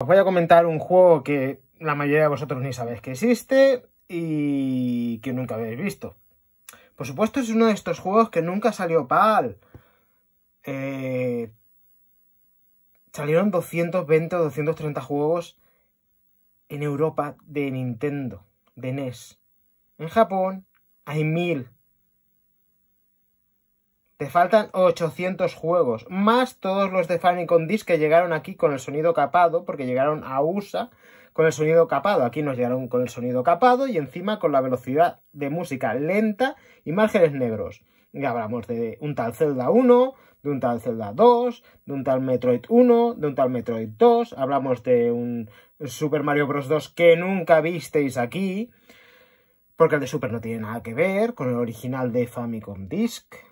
Os voy a comentar un juego que la mayoría de vosotros ni sabéis que existe y que nunca habéis visto. Por supuesto es uno de estos juegos que nunca salió PAL. Eh, salieron 220 o 230 juegos en Europa de Nintendo, de NES. En Japón hay 1000. Te faltan 800 juegos, más todos los de Famicom Disc que llegaron aquí con el sonido capado, porque llegaron a USA con el sonido capado. Aquí nos llegaron con el sonido capado y encima con la velocidad de música lenta y márgenes negros. Hablamos de un tal Zelda 1, de un tal Zelda 2, de un tal Metroid 1, de un tal Metroid 2, hablamos de un Super Mario Bros. 2 que nunca visteis aquí, porque el de Super no tiene nada que ver con el original de Famicom Disc.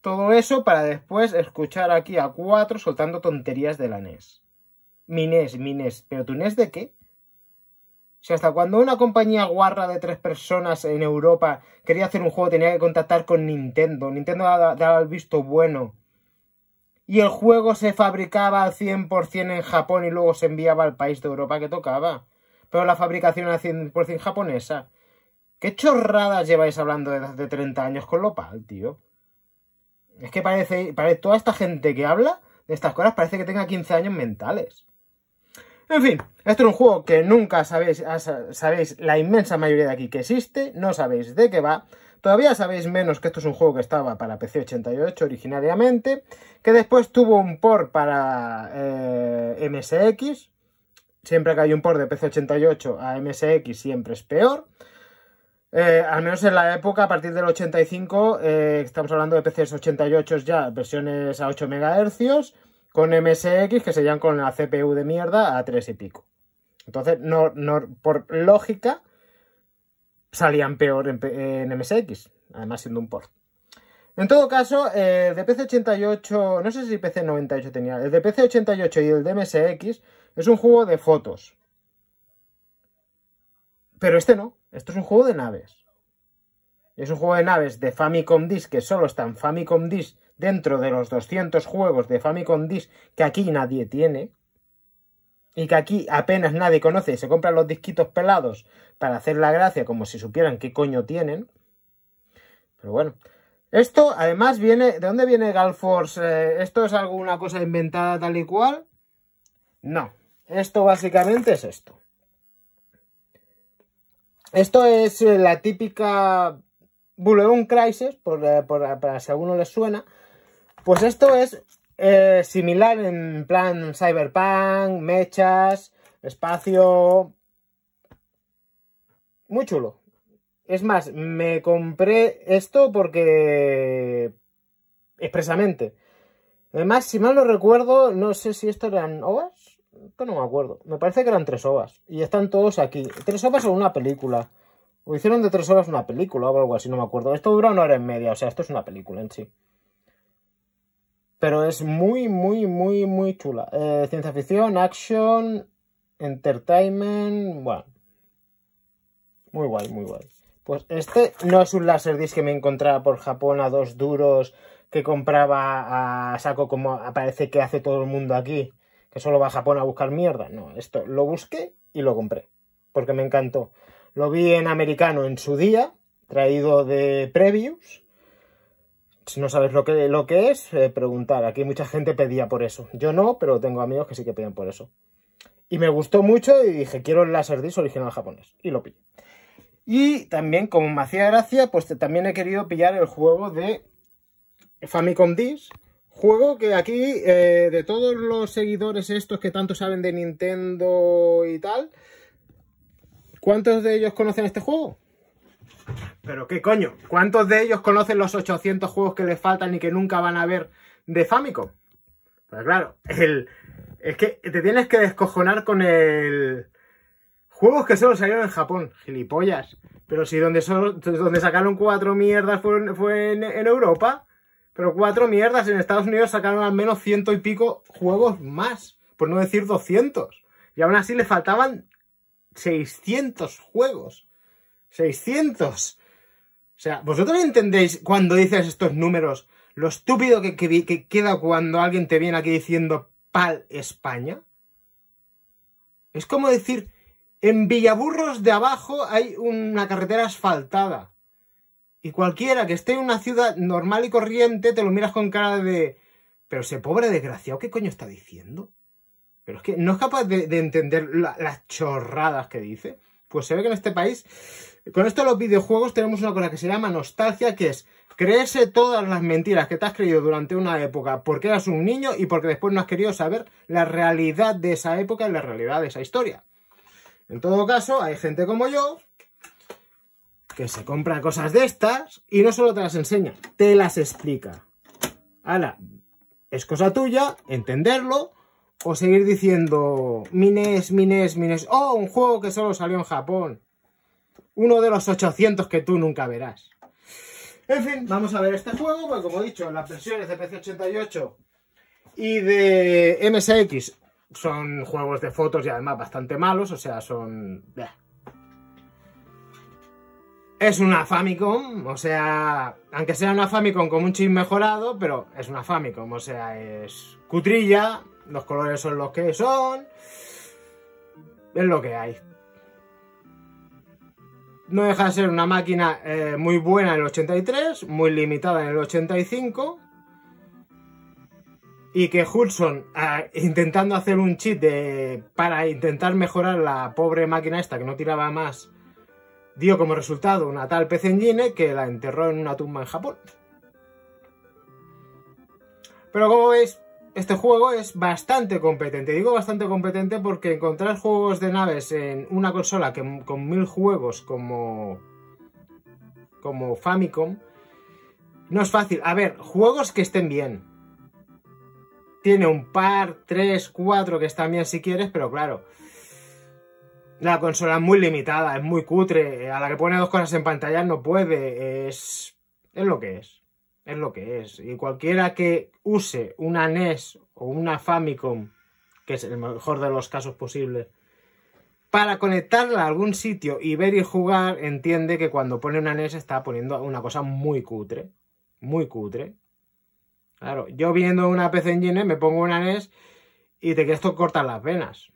Todo eso para después escuchar aquí a cuatro soltando tonterías de la NES. Mi NES, mi NES. ¿Pero tu NES de qué? O sea, hasta cuando una compañía guarra de tres personas en Europa quería hacer un juego tenía que contactar con Nintendo. Nintendo daba el visto bueno. Y el juego se fabricaba al 100% en Japón y luego se enviaba al país de Europa que tocaba. Pero la fabricación era 100% japonesa. ¿Qué chorradas lleváis hablando desde hace 30 años con Lopal, tío? Es que parece, parece, toda esta gente que habla de estas cosas parece que tenga 15 años mentales. En fin, esto es un juego que nunca sabéis, sabéis la inmensa mayoría de aquí que existe, no sabéis de qué va. Todavía sabéis menos que esto es un juego que estaba para PC 88 originariamente, que después tuvo un port para eh, MSX. Siempre que hay un port de PC 88 a MSX siempre es peor. Eh, al menos en la época, a partir del 85, eh, estamos hablando de PCs 88 ya, versiones a 8 MHz, con MSX que serían con la CPU de mierda a 3 y pico. Entonces, no, no, por lógica, salían peor en, MSX, además siendo un port. En todo caso, eh, de PC88, no sé si PC98 tenía, el de PC88 y el de MSX es un juego de fotos. Pero este no. Esto es un juego de naves. Es un juego de naves de Famicom Disc que solo está en Famicom Disc dentro de los 200 juegos de Famicom Disc que aquí nadie tiene. Y que aquí apenas nadie conoce y se compran los disquitos pelados para hacer la gracia como si supieran qué coño tienen. Pero bueno. Esto además viene... ¿De dónde viene Galforce? Eh, ¿Esto es alguna cosa inventada tal y cual? No. Esto básicamente es esto. Esto es eh, la típica Bulleuon Crisis, por, eh, por, para si a alguno les suena. Pues esto es eh, similar en plan cyberpunk, mechas, espacio... Muy chulo. Es más, me compré esto porque... expresamente. Además, si mal no recuerdo, no sé si esto eran OVAs esto no me acuerdo. Me parece que eran tres ovas. Y están todos aquí. Tres ovas o una película. O hicieron de tres horas una película o algo así, no me acuerdo. Esto dura una hora y media, o sea, esto es una película en sí. Pero es muy, muy, muy, muy chula. Eh, ciencia ficción, action, entertainment. Bueno. Muy guay, muy guay. Pues este no es un Laserdisc que me encontraba por Japón a dos duros que compraba a saco como parece que hace todo el mundo aquí que solo va a Japón a buscar mierda. No, esto lo busqué y lo compré, porque me encantó. Lo vi en americano en su día, traído de previews. Si no sabes lo que, lo que es, eh, preguntar. Aquí mucha gente pedía por eso. Yo no, pero tengo amigos que sí que piden por eso. Y me gustó mucho y dije, quiero el Laserdisc original japonés. Y lo pillé. Y también, como me hacía gracia, pues también he querido pillar el juego de Famicom Disc Juego que aquí, eh, de todos los seguidores estos que tanto saben de Nintendo y tal, ¿cuántos de ellos conocen este juego? Pero qué coño, ¿cuántos de ellos conocen los 800 juegos que les faltan y que nunca van a ver de Famicom? Pues claro, el, es que te tienes que descojonar con el... Juegos que solo salieron en Japón, gilipollas. Pero si donde, donde sacaron cuatro mierdas fue, fue en Europa. Pero cuatro mierdas. En Estados Unidos sacaron al menos ciento y pico juegos más. Por no decir 200. Y aún así le faltaban 600 juegos. 600. O sea, ¿vosotros entendéis cuando dices estos números lo estúpido que, que, queda cuando alguien te viene aquí diciendo PAL España? Es como decir, en Villaburros de abajo hay una carretera asfaltada. Y cualquiera que esté en una ciudad normal y corriente te lo miras con cara de... Pero ese pobre desgraciado, ¿qué coño está diciendo? Pero es que no es capaz de, entender las chorradas que dice. Pues se ve que en este país, con esto de los videojuegos tenemos una cosa que se llama nostalgia, que es creerse todas las mentiras que te has creído durante una época porque eras un niño y porque después no has querido saber la realidad de esa época y la realidad de esa historia. En todo caso, hay gente como yo que se compra cosas de estas y no solo te las enseña, te las explica. Ahora, es cosa tuya entenderlo o seguir diciendo Mines, Mines, Mines. Oh, un juego que solo salió en Japón. Uno de los 800 que tú nunca verás. En fin, vamos a ver este juego, porque como he dicho, las versiones de PC88 y de MSX son juegos de fotos y además bastante malos, o sea, son... Es una Famicom, o sea, aunque sea una Famicom con un chip mejorado, pero es una Famicom, o sea, es cutrilla, los colores son los que son, es lo que hay. No deja de ser una máquina eh, muy buena en el 83, muy limitada en el 85, y que Hudson, eh, intentando hacer un chip de, para intentar mejorar la pobre máquina esta que no tiraba más, dio como resultado una tal Engine que la enterró en una tumba en Japón. Pero como veis, este juego es bastante competente. Digo bastante competente porque encontrar juegos de naves en una consola que, con mil juegos como, como Famicom no es fácil. A ver, juegos que estén bien. Tiene un par, tres, cuatro que están bien si quieres, pero claro, la consola es muy limitada, es muy cutre. A la que pone dos cosas en pantalla no puede. Es, es lo que es. Es lo que es. Y cualquiera que use una NES o una Famicom, que es el mejor de los casos posibles, para conectarla a algún sitio y ver y jugar, entiende que cuando pone una NES está poniendo una cosa muy cutre. Muy cutre. Claro, yo viendo una PC Engine me pongo una NES y te quieres cortar las venas.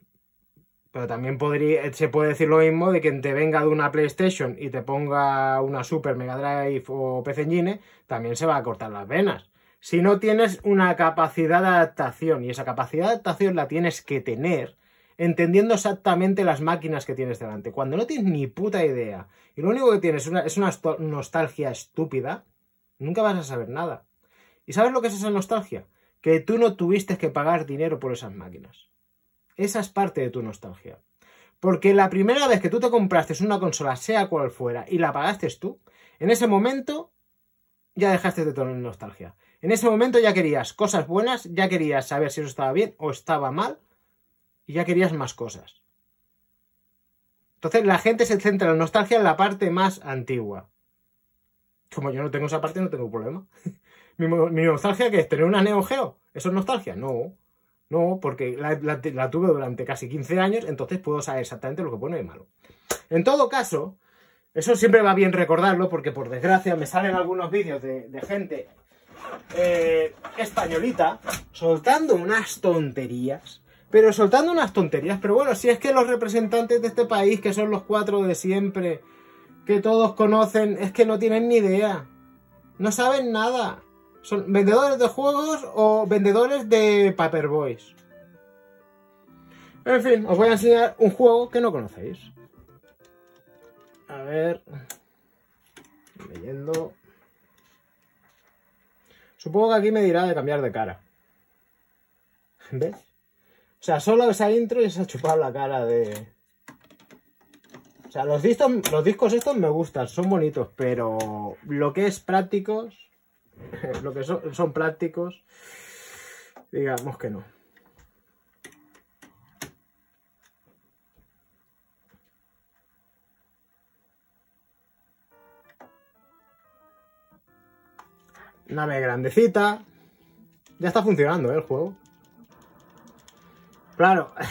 Pero también podría, se puede decir lo mismo de que te venga de una PlayStation y te ponga una Super Mega Drive o PC Engine, también se va a cortar las venas. Si no tienes una capacidad de adaptación, y esa capacidad de adaptación la tienes que tener entendiendo exactamente las máquinas que tienes delante. Cuando no tienes ni puta idea y lo único que tienes es una nostalgia estúpida, nunca vas a saber nada. ¿Y sabes lo que es esa nostalgia? Que tú no tuviste que pagar dinero por esas máquinas. Esa es parte de tu nostalgia. Porque la primera vez que tú te compraste una consola, sea cual fuera, y la pagaste tú, en ese momento ya dejaste de tener nostalgia. En ese momento ya querías cosas buenas, ya querías saber si eso estaba bien o estaba mal, y ya querías más cosas. Entonces la gente se centra en la nostalgia en la parte más antigua. Como yo no tengo esa parte, no tengo problema. mi, mi nostalgia que es tener una Neo Geo. ¿Eso es nostalgia? No. No, porque la, tuve durante casi 15 años, entonces puedo saber exactamente lo que pone de malo. En todo caso, eso siempre va bien recordarlo, porque por desgracia me salen algunos vídeos de, gente eh, españolita soltando unas tonterías. Pero soltando unas tonterías. Pero bueno, si es que los representantes de este país, que son los cuatro de siempre, que todos conocen, es que no tienen ni idea. No saben nada. ¿Son vendedores de juegos o vendedores de Paperboys? En fin, os voy a enseñar un juego que no conocéis. A ver. Leyendo. Supongo que aquí me dirá de cambiar de cara. ¿Ves? O sea, solo esa intro y se ha la cara de... O sea, los discos, los discos estos me gustan, son bonitos, pero lo que es prácticos lo que son, son prácticos, digamos que no. Nave grandecita. Ya está funcionando ¿eh? el juego. Claro.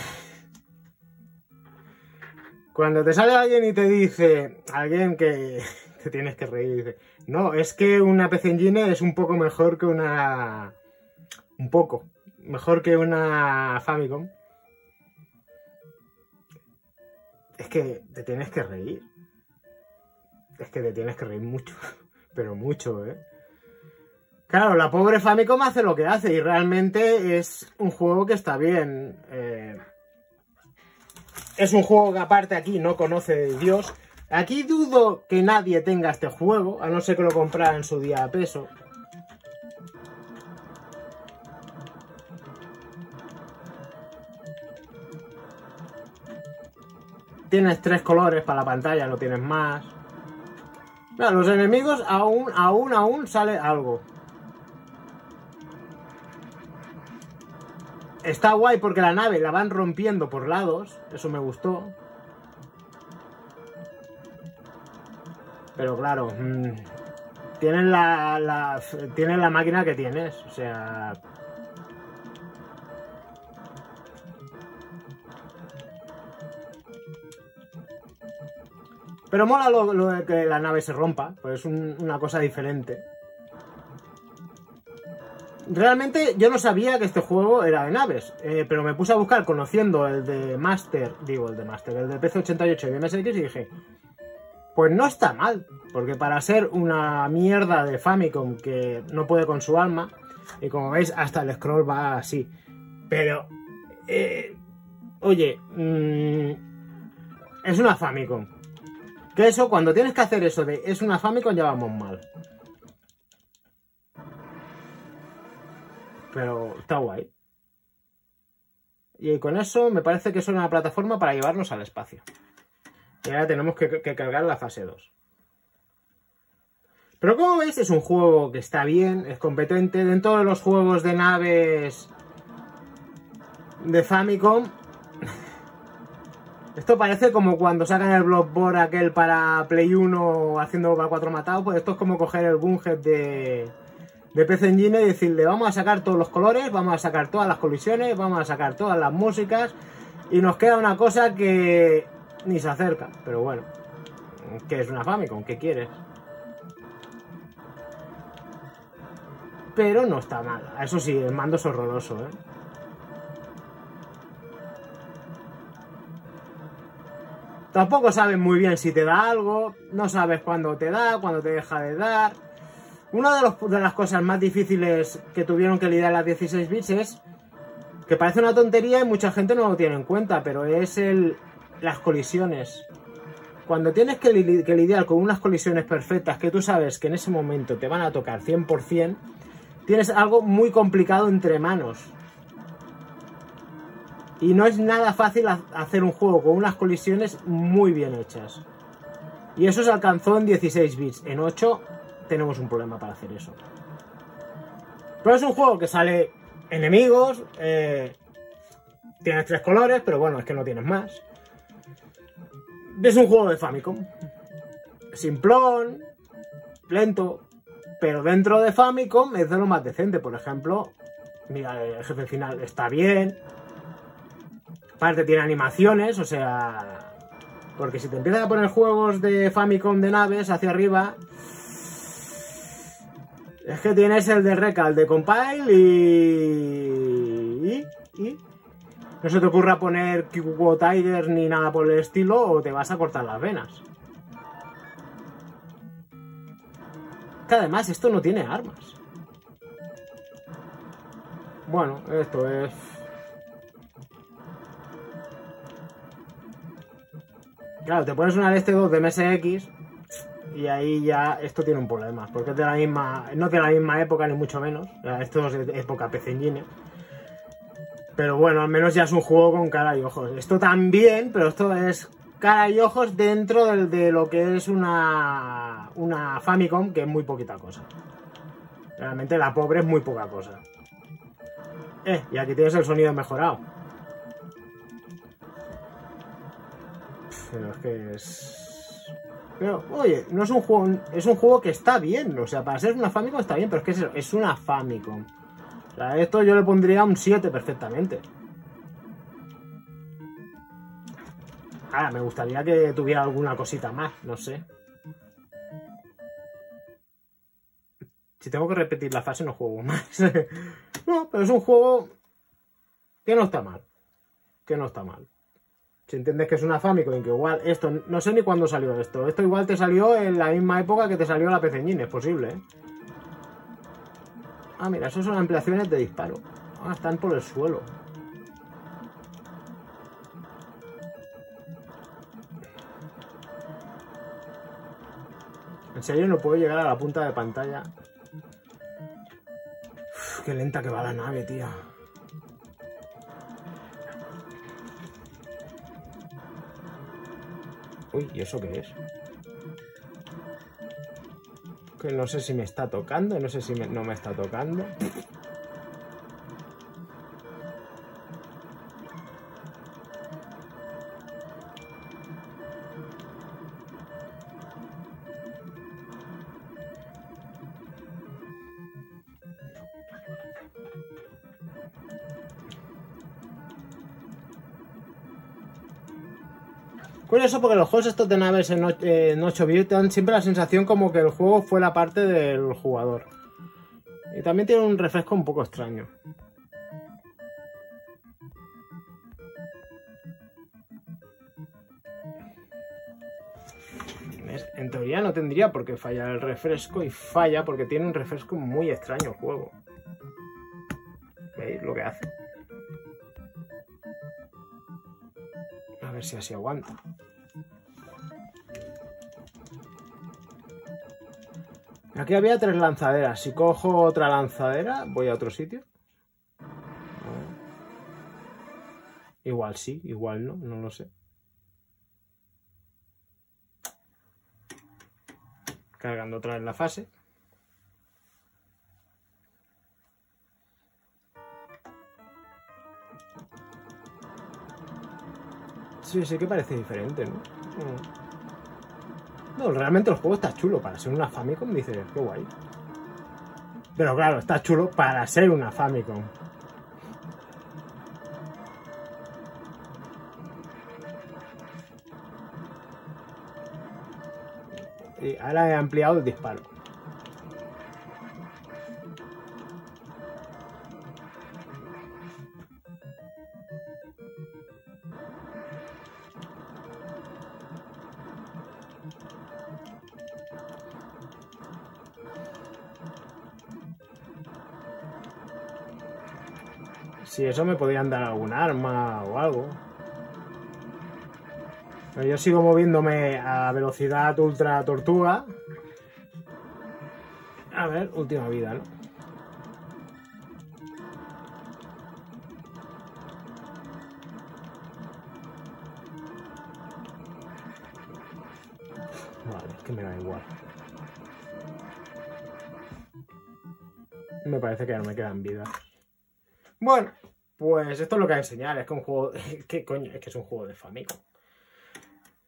Cuando te sale alguien y te dice, alguien que, te tienes que reír, dice, no, es que una PC Engine es un poco mejor que una... Un poco. Mejor que una Famicom. Es que te tienes que reír. Es que te tienes que reír mucho. Pero mucho, ¿eh? Claro, la pobre Famicom hace lo que hace y realmente es un juego que está bien. Eh, es un juego que aparte aquí no conoce Dios. Aquí dudo que nadie tenga este juego, a no ser que lo comprara en su día a peso. Tienes tres colores para la pantalla, no tienes más. los enemigos aún, aún, aún sale algo. Está guay porque la nave la van rompiendo por lados. Eso me gustó. Pero claro, mmm, tienen la, tienen la máquina que tienes. O sea... Pero mola lo, de que la nave se rompa, pues es una cosa diferente. Realmente yo no sabía que este juego era de naves, eh, pero me puse a buscar conociendo el de Master, digo el de Master, el de PC88 y MSX y dije, pues no está mal, porque para ser una mierda de Famicom que no puede con su alma, y como veis hasta el scroll va así, pero, eh, oye, mmm, es una Famicom. Que eso, cuando tienes que hacer eso de es una Famicom ya vamos mal. Pero está guay. Y con eso me parece que es una plataforma para llevarnos al espacio. Y ahora tenemos que, cargar la fase 2. Pero como veis es un juego que está bien, es competente. Dentro de los juegos de naves de Famicom... Esto parece como cuando sacan el Blockboard aquel para Play 1 haciendo para 4 matados. Pues esto es como coger el Gunhead de, de PC Engine y decirle vamos a sacar todos los colores, vamos a sacar todas las colisiones, vamos a sacar todas las músicas y nos queda una cosa que ni se acerca, pero bueno, que es una Famicom, ¿qué quieres? Pero no está mal, eso sí, el mando es horroroso, ¿eh? Tampoco sabes muy bien si te da algo, no sabes cuándo te da, cuándo te deja de dar. Una de, las cosas más difíciles que tuvieron que lidiar las 16 bits es que parece una tontería y mucha gente no lo tiene en cuenta, pero es el, las colisiones. Cuando tienes que, lidiar con unas colisiones perfectas que tú sabes que en ese momento te van a tocar 100%, tienes algo muy complicado entre manos. Y no es nada fácil hacer un juego con unas colisiones muy bien hechas. Y eso se alcanzó en 16 bits. En 8 tenemos un problema para hacer eso. Pero es un juego que sale enemigos, eh, tienes tres colores, pero bueno, es que no tienes más. Es un juego de Famicom. Simplón, lento, pero dentro de Famicom es de lo más decente. Por ejemplo, mira, el jefe final está bien. Aparte tiene animaciones, o sea... Porque si te empiezas a poner juegos de Famicom de naves hacia arriba, es que tienes el de Recal de Compile y... y... No se te ocurra poner Kiwo Tiger ni nada por el estilo o te vas a cortar las venas. Que además esto no tiene armas. Bueno, esto es... Claro, te pones una de este 2 de MSX y ahí ya esto tiene un problema, porque es de la misma, no de la misma época ni mucho menos, esto es de época PC Engine. Pero bueno, al menos ya es un juego con cara y ojos. Esto también, pero esto es cara y ojos dentro de, lo que es una, una Famicom, que es muy poquita cosa. Realmente la pobre es muy poca cosa. Eh, y aquí tienes el sonido mejorado. Pero es que es... Pero, oye, no es un juego, es un juego que está bien, o sea, para ser una Famicom está bien, pero es que es, una Famicom. O esto yo le pondría un 7 perfectamente. Ahora, me gustaría que tuviera alguna cosita más, no sé. Si tengo que repetir la fase no juego más. no, pero es un juego que no está mal. Que no está mal. Si entiendes que es una Famicom que igual esto, no sé ni cuándo salió esto. Esto igual te salió en la misma época que te salió la PC es posible, ¿eh? Ah, mira, eso son ampliaciones de disparo. Ah, están por el suelo. En serio no puedo llegar a la punta de pantalla. Uf, qué lenta que va la nave, tía. Uy, ¿y eso qué es? No sé si me está tocando, no sé si me- no me está tocando. Curioso porque los juegos estos de naves en, eh, en 8 bits dan siempre la sensación como que el juego fue la parte del jugador. Y también tiene un refresco un poco extraño. En teoría no tendría por qué fallar el refresco y falla porque tiene un refresco muy extraño el juego. ¿Veis lo que hace? A ver si así aguanta. Aquí había tres lanzaderas. Si cojo otra lanzadera, voy a otro sitio. Igual sí, igual no, no lo sé. Cargando otra vez la fase. Sí, sí que parece diferente, ¿no? No, realmente el juego está chulo. Para ser una Famicom, dices, qué guay. Pero claro, está chulo para ser una Famicom. Y ahora he ampliado el disparo. Eso me podrían dar algún arma o algo. Pero yo sigo moviéndome a velocidad ultra tortuga. A ver, última vida, ¿no? Vale, es que me da igual. Me parece que no me quedan vidas. Bueno, pues esto es lo que voy a enseñar. Es que un juego. Es que es un juego de Famicom.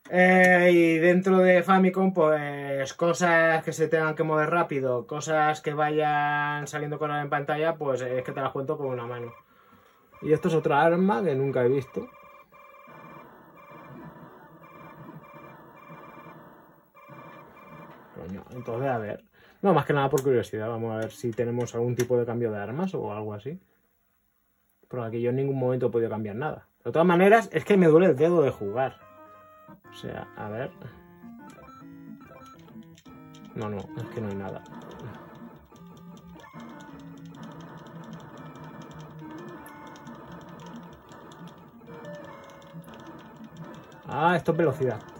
Eh, y dentro de Famicom, pues cosas que se tengan que mover rápido, cosas que vayan saliendo con en pantalla, pues es que te las cuento con una mano. Y esto es otra arma que nunca he visto. Coño, entonces a ver. No, más que nada por curiosidad. Vamos a ver si tenemos algún tipo de cambio de armas o algo así. Pero aquí yo en ningún momento he podido cambiar nada. De todas maneras, es que me duele el dedo de jugar. O sea, a ver. No, no, es que no hay nada. Ah, esto es velocidad.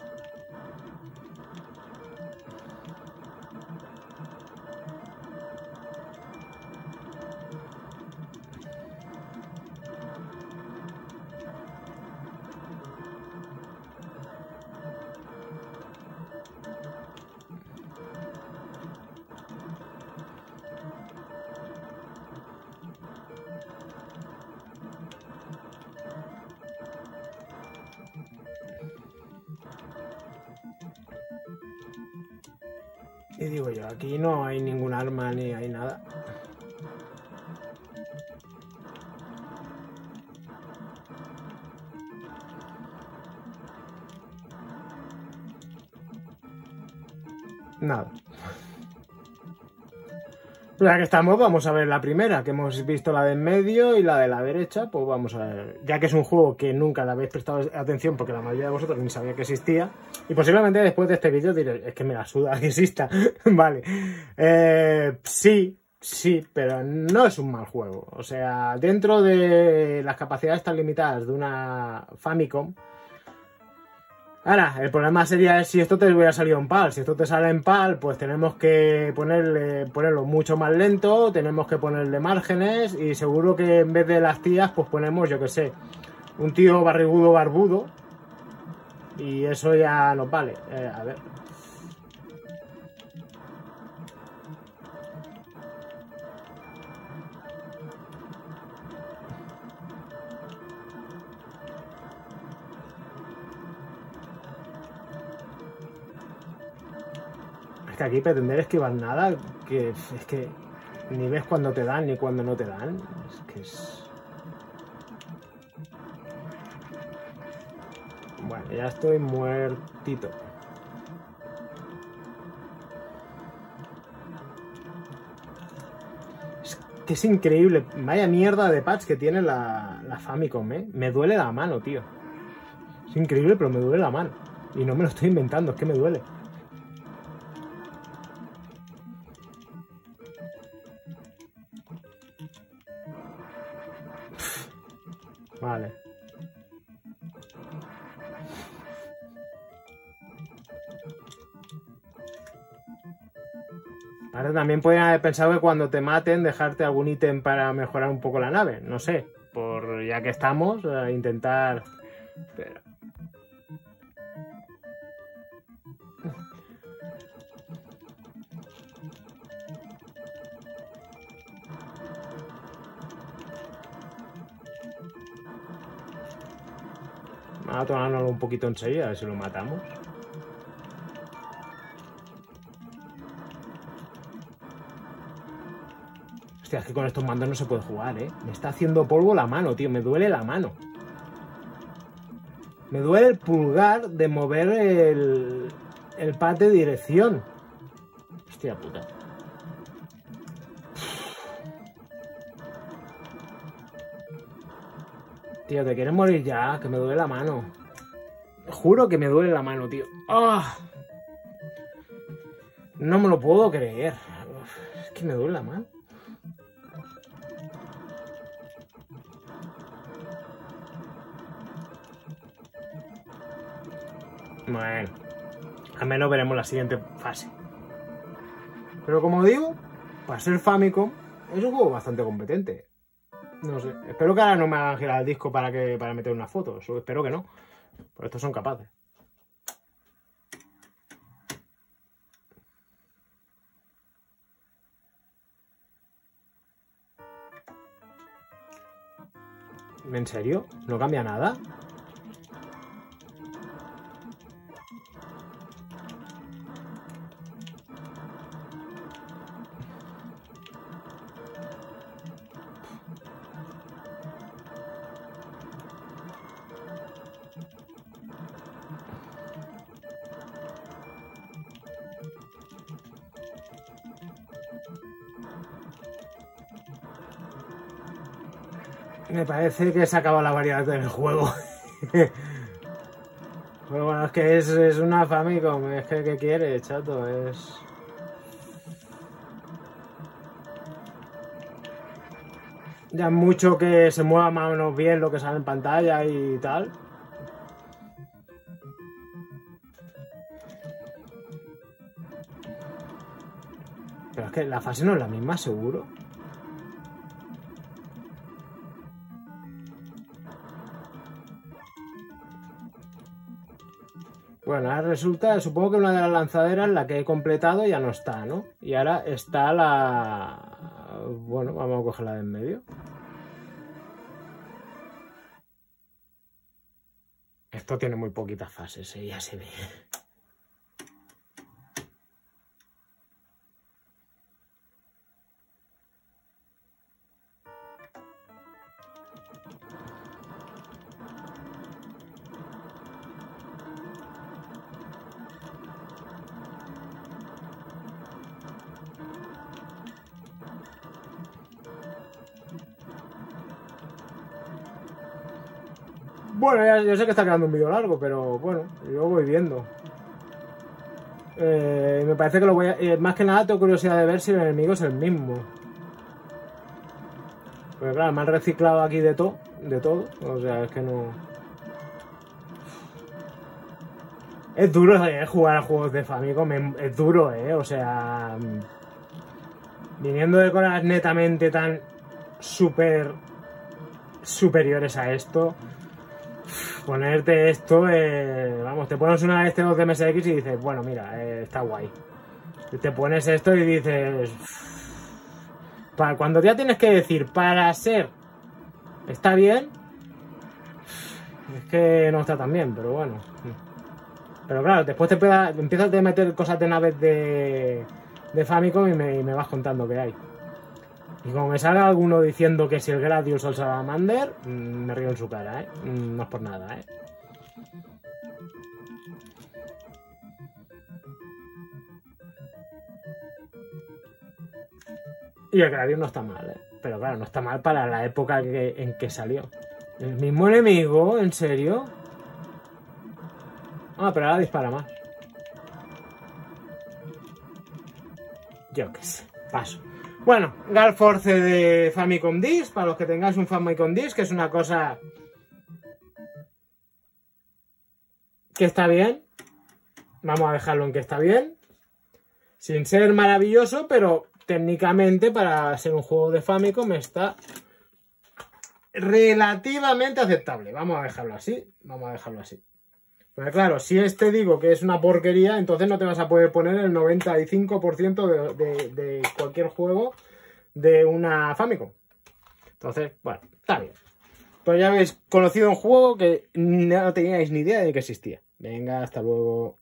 Y digo yo, aquí no hay ningún arma ni hay nada. Nada. Ya que estamos, vamos a ver la primera, que hemos visto la de en medio y la de la derecha, pues vamos a ver. Ya que es un juego que nunca le habéis prestado atención porque la mayoría de vosotros ni sabía que existía, y posiblemente después de este vídeo diréis, es que me la suda que exista. vale. Eh, sí, sí, pero no es un mal juego. O sea, dentro de las capacidades tan limitadas de una Famicom, Ahora, el problema sería si esto te hubiera salido en PAL. Si esto te sale en PAL, pues tenemos que ponerlo mucho más lento, tenemos que ponerle márgenes y seguro que en vez de las tías, pues ponemos, yo que sé, un tío barrigudo barbudo y eso ya nos vale. Eh, a ver, que aquí pretender esquivar nada, que es que ni ves cuando te dan ni cuando no te dan. Es que es... Bueno, ya estoy muertito. Es que es increíble. Vaya mierda de patch que tiene la, la Famicom, ¿eh? Me duele la mano, tío. Es increíble, pero me duele la mano. Y no me lo estoy inventando, es que me duele. También pueden haber pensado que cuando te maten dejarte algún ítem para mejorar un poco la nave. No sé. Por ya que estamos, a intentar... Pero... Vamos a tomárnoslo un poquito enseguida, a ver si lo matamos. Hostia, es que con estos mandos no se puede jugar, ¿eh? Me está haciendo polvo la mano, tío. Me duele la mano. Me duele el pulgar de mover el, el pad de dirección. Hostia puta. Tío, te quieres morir ya, que me duele la mano. Juro que me duele la mano, tío. ¡Ah! No me lo puedo creer. Es que me duele la mano. Bueno, al menos veremos la siguiente fase. Pero como digo, para ser Famicom, es un juego bastante competente. No sé. Espero que ahora no me hagan girar el disco para que para meter una foto. espero que no. Por estos son capaces. ¿En serio? ¿No cambia nada? Me parece que se acaba la variedad del juego. Pero bueno, es que es, una Famicom, es que ¿qué quiere, chato? Es... Ya mucho que se mueva más o menos bien lo que sale en pantalla y tal. Pero es que la fase no es la misma, seguro. Bueno, ahora resulta, supongo que una de las lanzaderas, la que he completado, ya no está, ¿no? Y ahora está la... Bueno, vamos a cogerla de en medio. Esto tiene muy poquitas fases, ¿eh? ya se ve. Yo sé que está quedando un vídeo largo, pero bueno, yo voy viendo. Eh, me parece que lo voy a... eh, más que nada tengo curiosidad de ver si el enemigo es el mismo. Porque claro, me han reciclado aquí de todo, de todo. O sea, es que no... Es duro jugar a juegos de Famicom, es duro, eh. O sea... mm, Viniendo de cosas netamente tan súper superiores a esto, ponerte esto, eh, vamos, te pones una este 2 de MSX y dices, bueno, mira, eh, está guay. Te pones esto y dices, para cuando ya tienes que decir, para ser, está bien, es que no está tan bien, pero bueno. Pero claro, después te empiezas a meter cosas de naves de, de Famicom y me, y me vas contando qué hay. Y como me salga alguno diciendo que si el Gradius o el Salamander, mm, me río en su cara, ¿eh? Mm, No es por nada, ¿eh? Y el Gradius no está mal, ¿eh? Pero claro, no está mal para la época en que salió. ¿El mismo enemigo? ¿En serio? Ah, pero ahora dispara más. Yo qué sé, paso. Bueno, Gal Force de Famicom Disc, para los que tengáis un Famicom Disc, que es una cosa que está bien. Vamos a dejarlo en que está bien. Sin ser maravilloso, pero técnicamente para ser un juego de Famicom está relativamente aceptable. Vamos a dejarlo así. Vamos a dejarlo así. Claro, si este digo que es una porquería, entonces no te vas a poder poner el 95% de, de- de cualquier juego de una Famicom. Entonces, bueno, está bien. Pues ya habéis conocido un juego que no teníais ni idea de que existía. Venga, hasta luego.